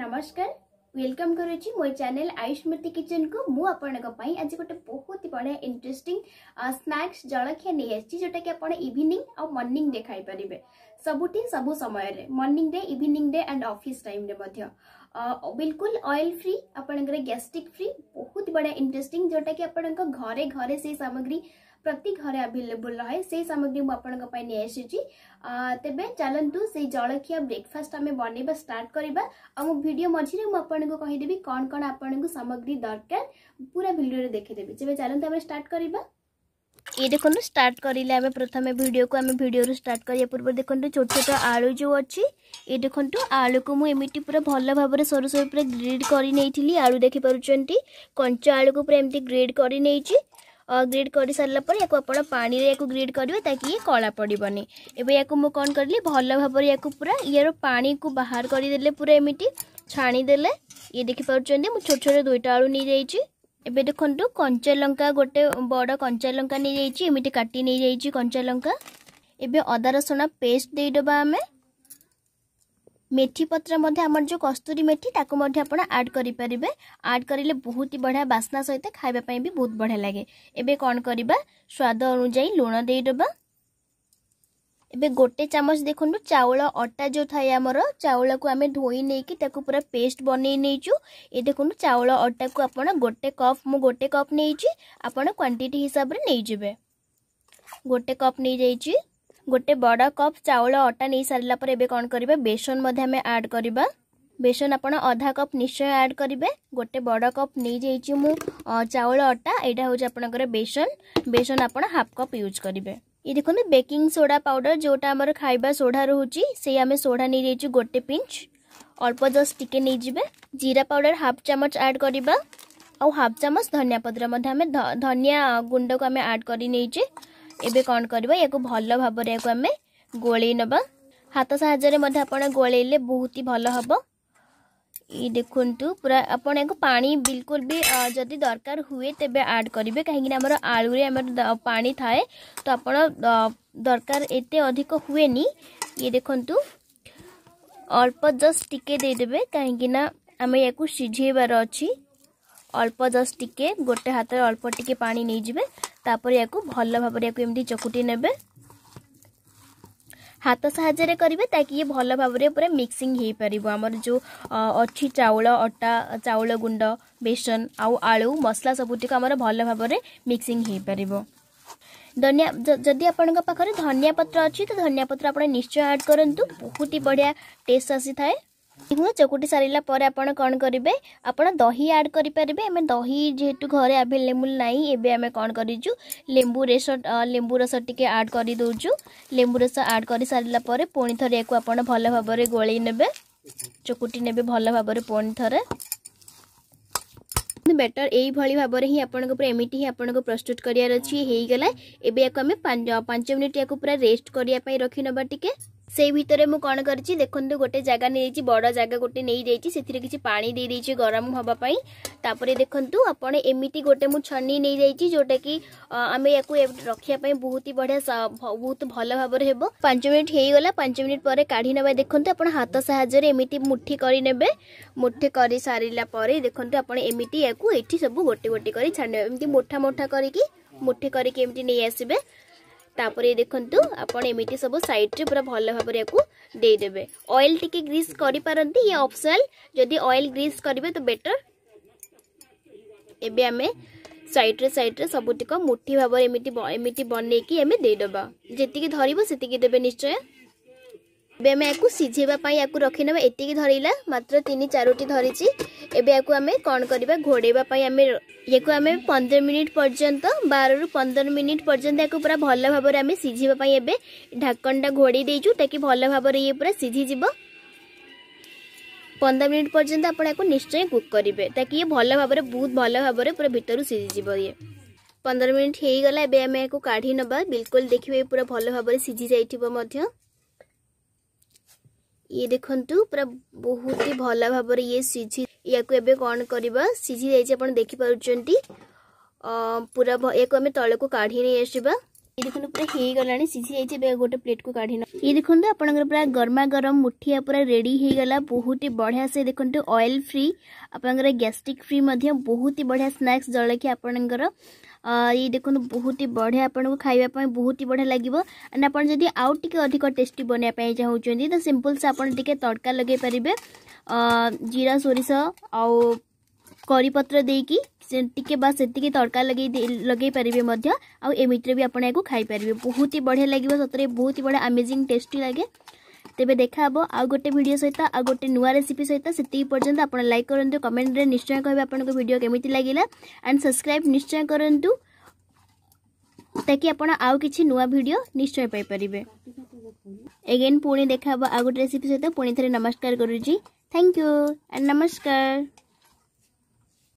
नमस्कार वेलकम करो channel आयुष्मृति kitchen को मुझे आज गोटे बहुत बढ़िया इंटरेस्टिंग स्नाक्स जलखिया नहीं आटा कि आप इवनिंग आ मर्णिंग खाई पारे सब समय morning day evening day and office time रे बिल्कुल ऑयल फ्री आपण गैस्ट्रिक फ्री बहुत बढ़िया इंटरेस्टिंग जोटा कि आप घरे घरे सामग्री ପ୍ରତି ଘରେ ଆଭେଲେବୁଲ୍ ରହେ ସେଇ ସାମଗ୍ରୀ ମୁଁ ଆପଣଙ୍କ ପାଇଁ ନେଇ ଆସିଛି ତେବେ ଚାଲନ୍ତୁ ସେଇ ଜଳଖିଆ ବ୍ରେକଫାଷ୍ଟ ଆମେ ବନେଇବା ଷ୍ଟାର୍ଟ କରିବା ଆଉ ମୋ ଭିଡ଼ିଓ ମଝିରେ ମୁଁ ଆପଣଙ୍କୁ କହିଦେବି କ'ଣ କ'ଣ ଆପଣଙ୍କୁ ସାମଗ୍ରୀ ଦରକାର ପୁରା ଭିଡ଼ିଓରେ ଦେଖିଦେବି ତେବେ ଚାଲନ୍ତୁ ଆମେ ଷ୍ଟାର୍ଟ କରିବା ये देखो स्टार्ट करें आम प्रथम भिडियो को आम भिडियो स्टार्ट करने पूर्व देखते छोट छोट आलु जो अच्छी ये देखो आलु को मुझे पूरा भल भाव में सर सर पूरा ग्रेड कर आलु देखिपुट कंचा आलु को पूरा एमती ग्रेड कर ଗ୍ରେଡ଼ କରିସାରିଲା ପରେ ୟାକୁ ଆପଣ ପାଣିରେ ୟାକୁ ଗ୍ରେଡ଼ କରିବେ ତାକି ଇଏ କଳା ପଡ଼ିବନି ଏବେ ୟାକୁ ମୁଁ କ'ଣ କରିଲି ଭଲ ଭାବରେ ୟାକୁ ପୁରା ୟାର ପାଣିକୁ ବାହାର କରିଦେଲେ ପୁରା ଏମିତି ଛାଣିଦେଲେ ଇଏ ଦେଖିପାରୁଛନ୍ତି ମୁଁ ଛୋଟ ଛୋଟ ଦୁଇଟା ଆଳୁ ନେଇଯାଇଛି ଏବେ ଦେଖନ୍ତୁ କଞ୍ଚା ଲଙ୍କା ଗୋଟେ ବଡ଼ କଞ୍ଚା ଲଙ୍କା ନେଇଯାଇଛି ଏମିତି କାଟି ନେଇଯାଇଛି କଞ୍ଚା ଲଙ୍କା ଏବେ ଅଦା ରସୁଣ ପେଷ୍ଟ ଦେଇଦେବା ଆମେ মেথি পত্র আমার যে কস্তুরি মেথি তাকে আপনার আড করে পারিবে আড করলে বহুত বড়া বাসনা সহ খাইবা পাই বি বহুত বঢ়িয়া লাগে এবে কন করা স্বাদ অনুযায়ী লুণ দেই দেবা এবে গোটে চামচ দেখুন চাউল অটা যে থাকে আমার চাউল আমি ধোই নিয়ে তাকে পুরা পেস্ট বনাই নিয়েছু এ দেখুন চাউল অটাকু আপনার গোটে কপ মু গোটে কপ নিয়েছি আপনার কোয়ান্টিটি হিসাবে নিয়ে যাবে গোটে কপ নিয়ে যাই ଗୋଟେ ବଡ଼ କପ୍ ଚାଉଳ ଅଟା ନେଇସାରିଲା ପରେ ଏବେ କ'ଣ କରିବା ବେସନ ମଧ୍ୟ ଆମେ ଆଡ଼୍ କରିବା ବେସନ ଆପଣ ଅଧା କପ୍ ନିଶ୍ଚୟ ଆଡ଼୍ କରିବେ ଗୋଟେ ବଡ଼ କପ୍ ନେଇଯାଇଛି ମୁଁ ଚାଉଳ ଅଟା ଏଇଟା ହେଉଛି ଆପଣଙ୍କର ବେସନ ବେସନ ଆପଣ ହାଫ୍ କପ୍ ୟୁଜ୍ କରିବେ ଏ ଦେଖନ୍ତୁ ବେକିଂ ସୋଡ଼ା ପାଉଡ଼ର ଯେଉଁଟା ଆମର ଖାଇବା ସୋଡ଼ା ରହୁଛି ସେଇ ଆମେ ସୋଡ଼ା ନେଇଯାଇଛୁ ଗୋଟେ ପିଞ୍ଚ ଅଳ୍ପ ଜଷ୍ଟ ଟିକେ ନେଇଯିବେ ଜିରା ପାଉଡ଼ର ହାଫ୍ ଚାମଚ ଆଡ଼୍ କରିବା ଆଉ ହାଫ୍ ଚାମଚ ଧନିଆ ପତ୍ର ମଧ୍ୟ ଆମେ ଧନିଆ ଗୁଣ୍ଡକୁ ଆମେ ଆଡ଼୍ କରି ନେଇଛେ ଏବେ କ'ଣ କରିବା ୟାକୁ ଭଲ ଭାବରେ ୟାକୁ ଆମେ ଗୋଳେଇ ନେବା ହାତ ସାହାଯ୍ୟରେ ମଧ୍ୟ ଆପଣ ଗୋଳେଇଲେ ବହୁତ ହି ଭଲ ହେବ ଇ ଦେଖନ୍ତୁ ପୁରା ଆପଣ ୟାକୁ ପାଣି ବିଲକୁଲ ବି ଯଦି ଦରକାର ହୁଏ ତେବେ ଆଡ଼୍ କରିବେ କାହିଁକିନା ଆମର ଆଳୁରେ ଆମର ପାଣି ଥାଏ ତ ଆପଣ ଦରକାର ଏତେ ଅଧିକ ହୁଏନି ଇଏ ଦେଖନ୍ତୁ ଅଳ୍ପ ଜଷ୍ଟ ଟିକେ ଦେଇଦେବେ କାହିଁକିନା ଆମେ ୟାକୁ ସିଝେଇବାର ଅଛି ଅଳ୍ପ ଜଷ୍ଟ ଟିକେ ଗୋଟେ ହାତରେ ଅଳ୍ପ ଟିକେ ପାଣି ନେଇଯିବେ तापर या भल भाव एम चकुटी ने हाथ साहय ताकि ये भल भाव पूरा मिक्सिंग हो पार आमर जो अच्छी चाउल अटा चाउल गुंड बेसन आलु मसला सब आम भल भाव मिक्सिंग हो पार धनिया जदि आपंखे धनिया पत्र अच्छी तो धनिया पत्र आप निश्चय आड करूँ बहुत ही बढ़िया टेस्ट आसी थाए ଘିଅ ଚକୁଟି ସାରିଲା ପରେ ଆପଣ କ'ଣ କରିବେ ଆପଣ ଦହି ଆଡ଼୍ କରିପାରିବେ ଆମେ ଦହି ଯେହେତୁ ଘରେ ଆଭେଲେବୁଲ୍ ନାହିଁ ଏବେ ଆମେ କ'ଣ କରିଛୁ ଲେମ୍ବୁ ରସ ଲେମ୍ବୁ ରସ ଟିକେ ଆଡ଼୍ କରିଦେଉଛୁ ଲେମ୍ବୁ ରସ ଆଡ଼୍ କରିସାରିଲା ପରେ ପୁଣି ଥରେ ୟାକୁ ଆପଣ ଭଲ ଭାବରେ ଗୋଳେଇ ନେବେ ଚକୁଟି ନେବେ ଭଲ ଭାବରେ ପୁଣି ଥରେ ବେଟର ଏଇଭଳି ଭାବରେ ହିଁ ଆପଣଙ୍କ ପୁରା ଏମିତି ହିଁ ଆପଣଙ୍କୁ ପ୍ରସ୍ତୁତ କରିବାର ଅଛି ହେଇଗଲା ଏବେ ୟାକୁ ଆମେ ପାଞ୍ଚ ମିନିଟ୍ ୟାକୁ ପୁରା ରେଷ୍ଟ କରିବା ପାଇଁ ରଖିନେବା ଟିକେ সেই ভিতরে মু কোণ করছি দেখুন গোটে জায়গা নিয়েছি বড় জায়গা গোটে নিয়ে যাইছি সেতিরে কিছু পানি দিয়ে দিয়েছি গরম হওয়া পাই তারপরে দেখুন আপনার এমিটি গোটে মু ছনি নিয়ে যাইছি যেটা কি আমি ইয়াকু রাখা পাই বহুত হি বড়িয়া বহুত ভালো ভাবে হব 5 মিনিট হয়ে গলা 5 মিনিট পরে কাঢ়ি নেবা দেখুন আপনার হাত সাহায্যে এমিটি মুঠি করে নেবে মুঠি করে সারিলা পরে দেখুন আপনার এমিটি ইয়াকু এটি সব গোটে গোটে করে ছাড় এমনি মোটা মোটা করিকি মুঠি করিকি এমনি নিয়ে আসবে তাপরে দেখন্তু আপন এমিতি সব সাইডরে পুরা ভালো ভাবে ইয়াকু দেই দেবে অয়েল টিকে গ্রিস করি পারন্তি ইয়া অপশনাল যদি অয়েল গ্রিস করিবে তো বেটার এবে আমি সাইডরে সাইডরে সবুটিক মুঠি ভাবে এমিতি এমিতি বনেকি আমি দেই দেবা যেতিকি ধরিব সেতিকি দেবে নিশ্চয় ଏବେ ଆମେ ୟାକୁ ସିଝେଇବା ପାଇଁ ୟାକୁ ରଖିନେବା ଏତିକି ଧରିଲା ମାତ୍ର ତିନି ଚାରୋଟି ଧରିଛି ଏବେ ୟାକୁ ଆମେ କ'ଣ କରିବା ଘୋଡ଼େଇବା ପାଇଁ ଆମେ ୟାକୁ ଆମେ ପନ୍ଦର ମିନିଟ୍ ପର୍ଯ୍ୟନ୍ତ ବାରରୁ ପନ୍ଦର ମିନିଟ୍ ପର୍ଯ୍ୟନ୍ତ ୟାକୁ ପୁରା ଭଲ ଭାବରେ ଆମେ ସିଝିବା ପାଇଁ ଏବେ ଢାକନଟା ଘୋଡ଼େଇ ଦେଇଛୁ ତାକି ଭଲ ଭାବରେ ଇଏ ପୁରା ସିଝିଯିବ ପନ୍ଦର ମିନିଟ୍ ପର୍ଯ୍ୟନ୍ତ ଆପଣ ୟାକୁ ନିଶ୍ଚୟ କୁକ୍ କରିବେ ତାକି ଇଏ ଭଲ ଭାବରେ ବହୁତ ଭଲ ଭାବରେ ପୁରା ଭିତରୁ ସିଝିଯିବ ଇଏ ପନ୍ଦର ମିନିଟ୍ ହେଇଗଲା ଏବେ ଆମେ ୟାକୁ କାଢ଼ି ନେବା ବିଲକୁଲ ଦେଖିବେ ପୁରା ଭଲ ଭାବରେ ସିଝି ଯାଇଥିବ ମଧ୍ୟ ଇଏ ଦେଖନ୍ତୁ ପୁରା ବହୁତ ହି ଭଲ ଭାବରେ ଇଏ ସିଝି ୟାକୁ ଏବେ କ'ଣ କରିବା ସିଝି ଯାଇଛି ଆପଣ ଦେଖିପାରୁଛନ୍ତି ପୁରା ୟାକୁ ଆମେ ତଳକୁ କାଢ଼ି ନେଇ ଆସିବା ये देखो पूरा होगला सीझी जाइए गोटे प्लेट को काढ़ी ये देखो आपंकर पूरा गरमा गरम मुठिया पूरा रेडी बहुत ही बढ़िया से देखते अएल फ्री आपंकर गैस्ट्रिक फ्री बहुत ही बढ़िया स्नाक्स जलखिया आपंकर ये देखो बहुत ही बढ़िया आपको खावाप बहुत ही बढ़िया लगे एंड आप जब आउ टे अधिक टेस्टी बनवाई चाहूँ तो सिंपल से आप तड़का लगे पारे जीरा सोरस आउ କରିପତ୍ର ଦେଇକି ଟିକେ ବା ସେତିକି ତଡ଼କା ଲଗେଇ ଲଗେଇ ପାରିବେ ମଧ୍ୟ ଆଉ ଏମିତିରେ ବି ଆପଣ ଏହାକୁ ଖାଇପାରିବେ ବହୁତ ହି ବଢ଼ିଆ ଲାଗିବ ସତରେ ବହୁତ ହି ବଢ଼ିଆ ଆମେଜିଂ ଟେଷ୍ଟି ଲାଗେ ତେବେ ଦେଖାହେବ ଆଉ ଗୋଟେ ଭିଡ଼ିଓ ସହିତ ଆଉ ଗୋଟେ ନୂଆ ରେସିପି ସହିତ ସେତିକି ପର୍ଯ୍ୟନ୍ତ ଆପଣ ଲାଇକ୍ କରନ୍ତୁ କମେଣ୍ଟରେ ନିଶ୍ଚୟ କହିବେ ଆପଣଙ୍କ ଭିଡ଼ିଓ କେମିତି ଲାଗିଲା ଆଣ୍ଡ ସବସ୍କ୍ରାଇବ୍ ନିଶ୍ଚୟ କରନ୍ତୁ ତାକି ଆପଣ ଆଉ କିଛି ନୂଆ ଭିଡ଼ିଓ ନିଶ୍ଚୟ ପାଇପାରିବେ ଏଗେନ୍ ପୁଣି ଦେଖାହେବ ଆଉ ଗୋଟେ ରେସିପି ସହିତ ପୁଣି ଥରେ ନମସ୍କାର କରୁଛି थैंक यू एंड नमस्कार